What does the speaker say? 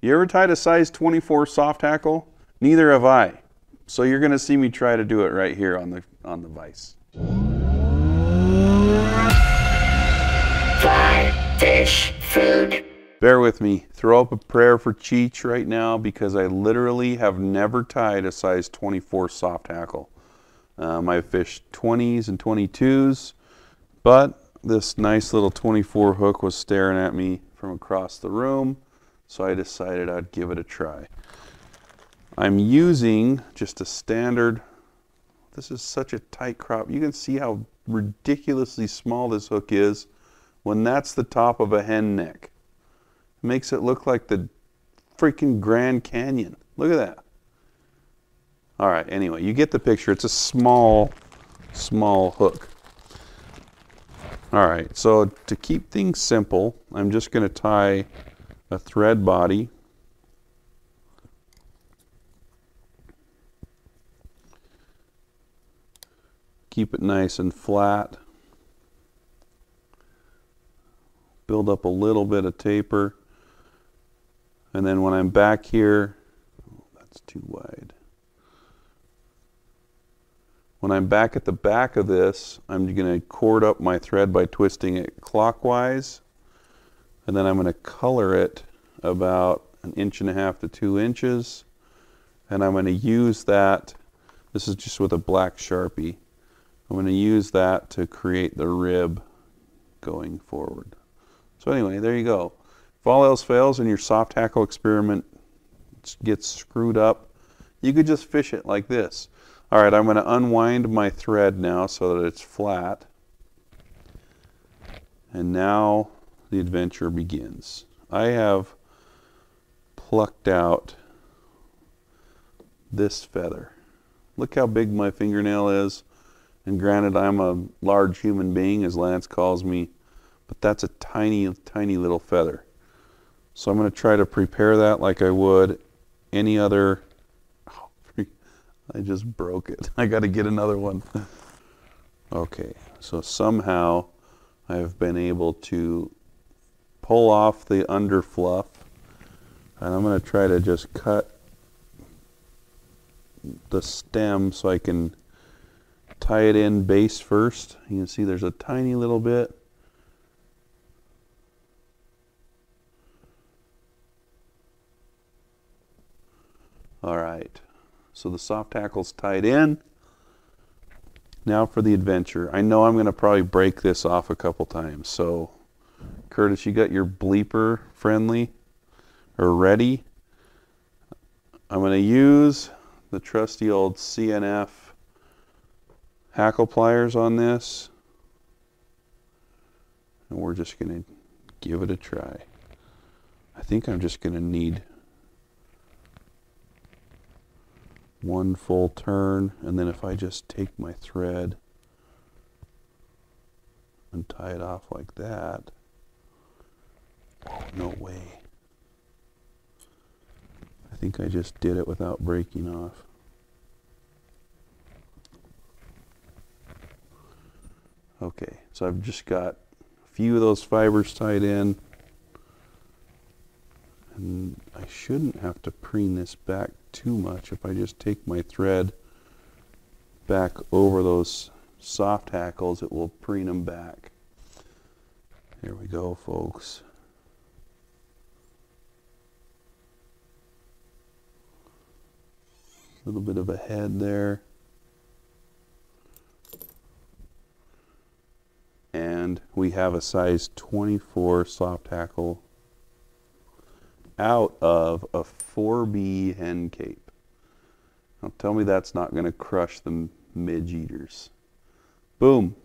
You ever tied a size 24 soft hackle? Neither have I. So you're going to see me try to do it right here on the on the vise. Fly, fish, food. Bear with me. Throw up a prayer for Cheech right now because I literally have never tied a size 24 soft hackle. Um, I've fished 20s and 22s, but this nice little 24 hook was staring at me from across the room, so I decided I'd give it a try. I'm using just a standard, this is such a tight crop. You can see how ridiculously small this hook is when that's the top of a hen neck. It makes it look like the freaking Grand Canyon. Look at that. All right, anyway, you get the picture. It's a small, small hook. All right, so to keep things simple, I'm just going to tie a thread body. Keep it nice and flat. Build up a little bit of taper. And then when I'm back here oh, that's too wide. When I'm back at the back of this, I'm going to cord up my thread by twisting it clockwise. And then I'm going to color it about an inch and a half to two inches. And I'm going to use that, this is just with a black Sharpie. I'm going to use that to create the rib going forward. So anyway, there you go. If all else fails and your soft hackle experiment gets screwed up, you could just fish it like this. All right, I'm going to unwind my thread now so that it's flat. And now the adventure begins. I have plucked out this feather. Look how big my fingernail is. And granted, I'm a large human being, as Lance calls me, but that's a tiny, tiny little feather. So I'm going to try to prepare that like I would any other Oh, I just broke it. I got to get another one. Okay, so somehow I've been able to pull off the under fluff and I'm going to try to just cut the stem so I can tie it in base first. You can see there's a tiny little bit. All right. So the soft hackle's tied in. Now for the adventure. I know I'm going to probably break this off a couple times. So Curtis, you got your bleeper friendly or ready? I'm going to use the trusty old C&F hackle pliers on this. And we're just going to give it a try. I think I'm just going to need one full turn and then if I just take my thread and tie it off like that no way. I think I just did it without breaking off. Okay so I've just got a few of those fibers tied in. And I shouldn't have to preen this back too much if I just take my thread back over those soft hackles it will preen them back. There we go folks little bit of a head there and we have a size 24 soft hackle out of a 4B hen cape. Now tell me that's not going to crush the midge eaters. Boom.